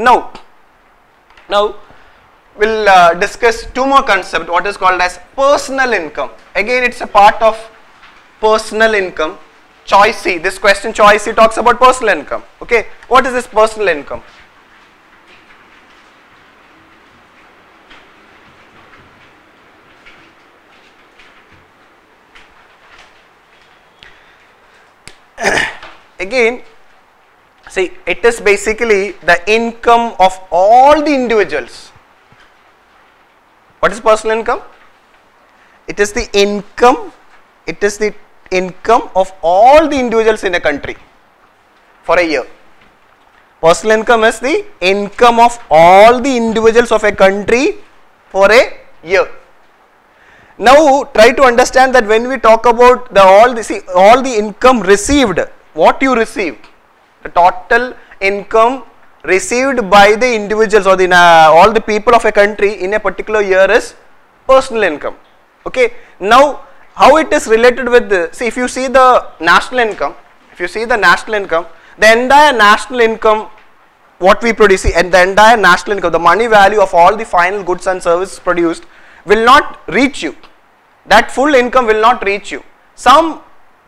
Now, now we'll uh, discuss two more concept What is called as personal income. Again, it's a part of personal income. Choice C. This question choice C talks about personal income. Okay. What is this personal income? Again, see it is basically the income of all the individuals. What is personal income? It is the income, it is the income of all the individuals in a country for a year. Personal income is the income of all the individuals of a country for a year. Now try to understand that when we talk about the all the see all the income received, what you received, the total income received by the individuals or the uh, all the people of a country in a particular year is personal income. Okay. Now how it is related with the see if you see the national income, if you see the national income, the entire national income what we produce and the entire national income, the money value of all the final goods and services produced will not reach you. That full income will not reach you. Some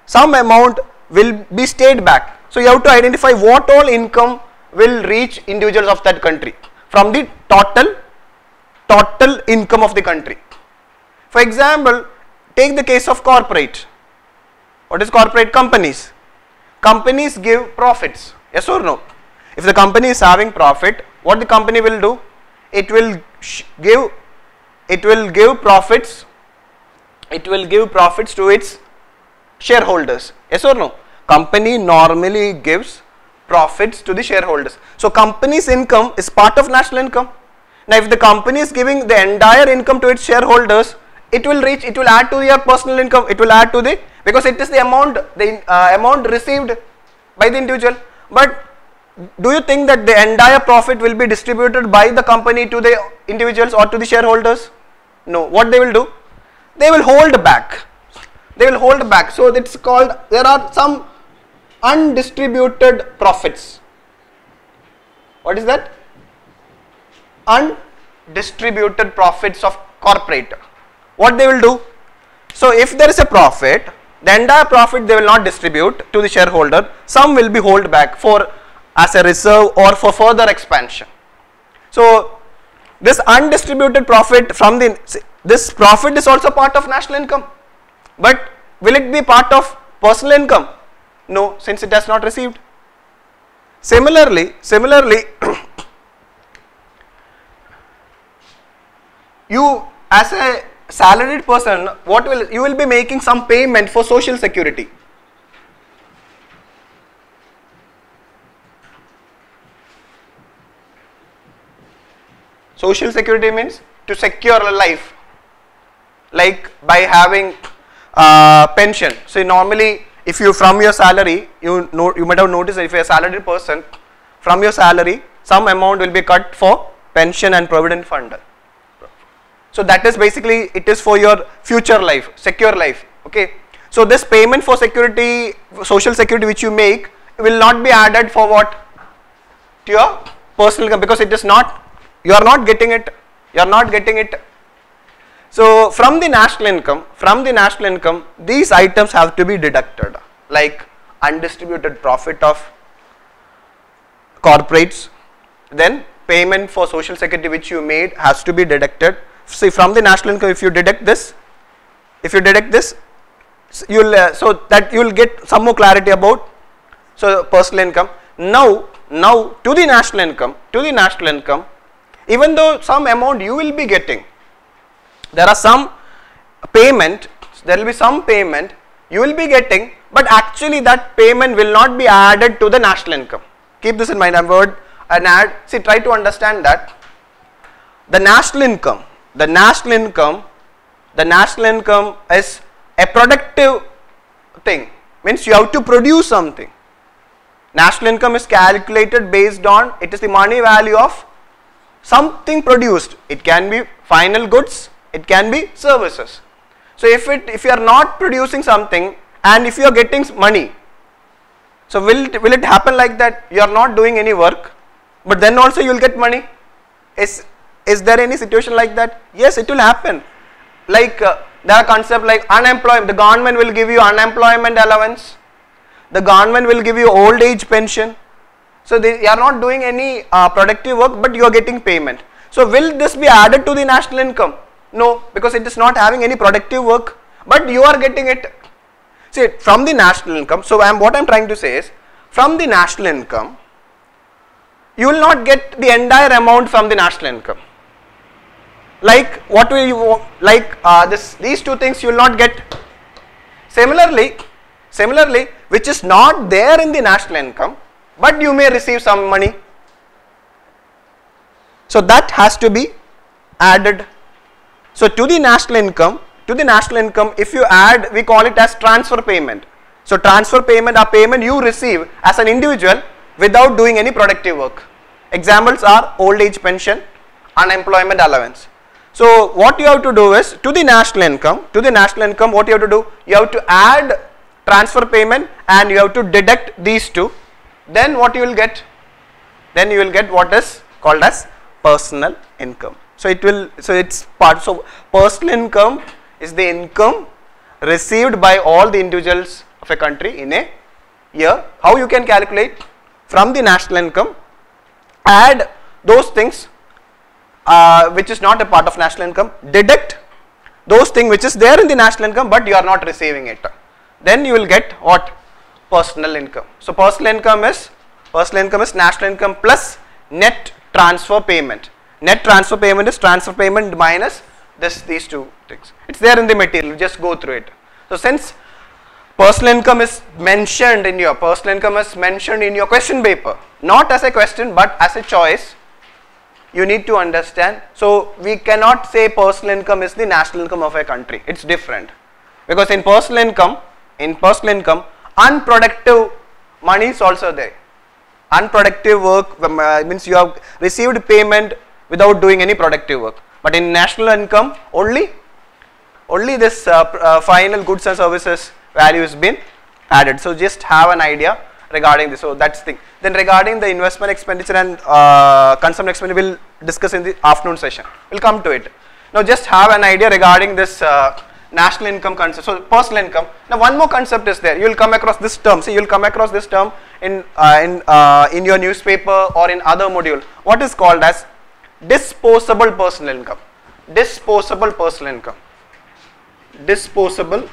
some amount will be stayed back. So you have to identify what all income will reach individuals of that country from the total total income of the country. For example, take the case of corporate. What is corporate companies? Companies give profits. Yes or no? If the company is having profit, what the company will do? It will give it will give profits it will give profits to its shareholders. Yes or no? Company normally gives profits to the shareholders. So company's income is part of national income. Now if the company is giving the entire income to its shareholders, it will reach, it will add to your personal income, it will add to the, because it is the amount, the uh, amount received by the individual. But do you think that the entire profit will be distributed by the company to the individuals or to the shareholders? No. What they will do? they will hold back they will hold back so it's called there are some undistributed profits. What is that? Undistributed profits of corporate. What they will do? So if there is a profit the entire profit they will not distribute to the shareholder. Some will be hold back for as a reserve or for further expansion. So this undistributed profit from the this profit is also part of national income. But will it be part of personal income no since it has not received similarly similarly you as a salaried person what will you will be making some payment for social security social security means to secure a life like by having uh, pension. So normally if you from your salary you know you might have noticed if you are a salaried person from your salary some amount will be cut for pension and provident fund. So that is basically it is for your future life secure life okay. So this payment for security social security which you make will not be added for what to your personal because it is not you are not getting it you are not getting it so from the national income, from the national income, these items have to be deducted like undistributed profit of corporates, then payment for social security which you made has to be deducted. See from the national income if you deduct this, if you deduct this, you will uh, so that you will get some more clarity about so personal income. Now, now to the national income, to the national income, even though some amount you will be getting there are some payment there will be some payment you will be getting but actually that payment will not be added to the national income. Keep this in mind I word and add see try to understand that. The national income the national income the national income is a productive thing. Means you have to produce something. National income is calculated based on it is the money value of something produced. It can be final goods it can be services. So if it if you are not producing something and if you are getting money, so will it, will it happen like that you are not doing any work? but then also you will get money. Is, is there any situation like that? Yes, it will happen. Like uh, there are concepts like unemployment, the government will give you unemployment allowance, the government will give you old age pension. So they are not doing any uh, productive work but you are getting payment. So will this be added to the national income? No, because it is not having any productive work but you are getting it. See from the national income, so I am, what I am trying to say is from the national income you will not get the entire amount from the national income. Like what will you like uh, this these two things you will not get. Similarly similarly which is not there in the national income but you may receive some money. So that has to be added so to the national income to the national income if you add we call it as transfer payment so transfer payment are payment you receive as an individual without doing any productive work. Examples are old age pension, unemployment allowance. So what you have to do is to the national income, to the national income what you have to do? You have to add transfer payment and you have to deduct these two. Then what you will get? Then you will get what is called as personal income. So it will, so it's part, so personal income is the income received by all the individuals of a country in a year. How you can calculate? From the national income, add those things uh, which is not a part of national income, deduct those things which is there in the national income but you are not receiving it. Then you will get what? Personal income. So personal income is, personal income is national income plus net transfer payment. Net transfer payment is transfer payment minus this these two things. It's there in the material, just go through it. So since personal income is mentioned in your personal income is mentioned in your question paper not as a question but as a choice you need to understand. So we cannot say personal income is the national income of a country. It's different. Because in personal income in personal income unproductive money is also there. Unproductive work um, uh, means you have received payment without doing any productive work but in national income only only this uh, uh, final goods and services value has been added. So just have an idea regarding this. So that's thing. Then regarding the investment expenditure and uh, consumption expenditure, we'll discuss in the afternoon session. We'll come to it. Now just have an idea regarding this uh, national income concept. So personal income. Now one more concept is there. You will come across this term. See, you will come across this term in uh, in uh, in your newspaper or in other module. What is called as disposable personal income. Disposable personal income. Disposable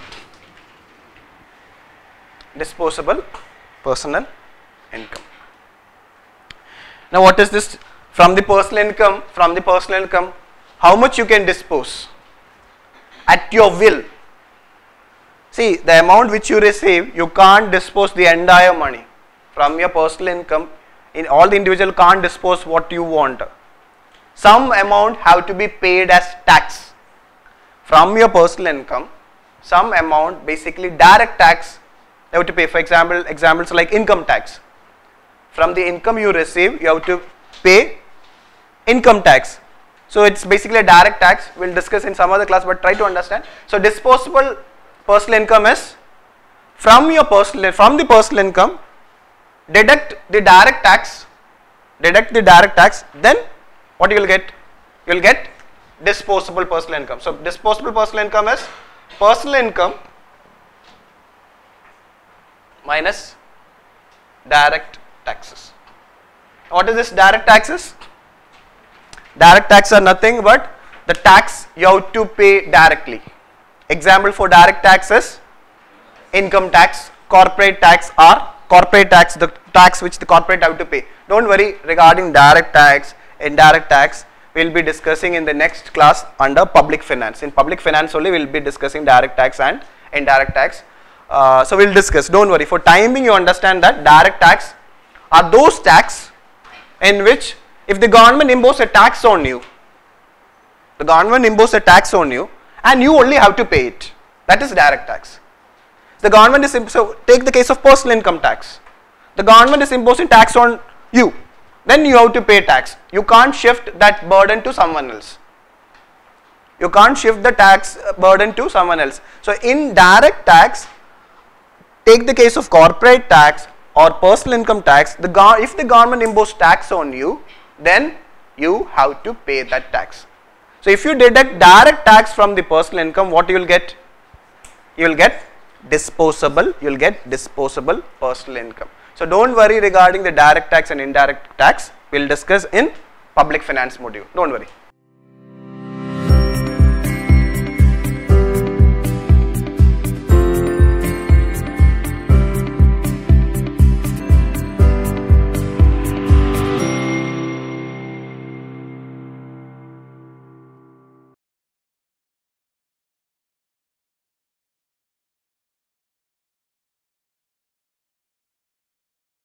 disposable personal income. Now what is this from the personal income from the personal income how much you can dispose at your will see the amount which you receive you can't dispose the entire money from your personal income in all the individual can't dispose what you want some amount have to be paid as tax. From your personal income some amount basically direct tax you have to pay for example examples like income tax. From the income you receive you have to pay income tax. So it's basically a direct tax. We'll discuss in some other class but try to understand. So disposable personal income is from your personal from the personal income deduct the direct tax deduct the direct tax then what you will get you will get disposable personal income so disposable personal income is personal income minus direct taxes. What is this direct taxes? Direct tax are nothing but the tax you have to pay directly. Example for direct taxes, income tax, corporate tax or corporate tax, the tax which the corporate have to pay. Don't worry regarding direct tax, indirect tax, we will be discussing in the next class under public finance. In public finance only we will be discussing direct tax and indirect tax. Uh, so we'll discuss. Don't worry. For timing you understand that direct tax are those tax in which if the government impose a tax on you the government impose a tax on you and you only have to pay it. That is direct tax. The government is so take the case of personal income tax. The government is imposing tax on you then you have to pay tax you can't shift that burden to someone else you can't shift the tax uh, burden to someone else so in direct tax take the case of corporate tax or personal income tax, the if the government imposes tax on you, then you have to pay that tax. So if you deduct direct tax from the personal income, what you will get? You will get disposable, you will get disposable personal income. So don't worry regarding the direct tax and indirect tax, we will discuss in public finance module, don't worry.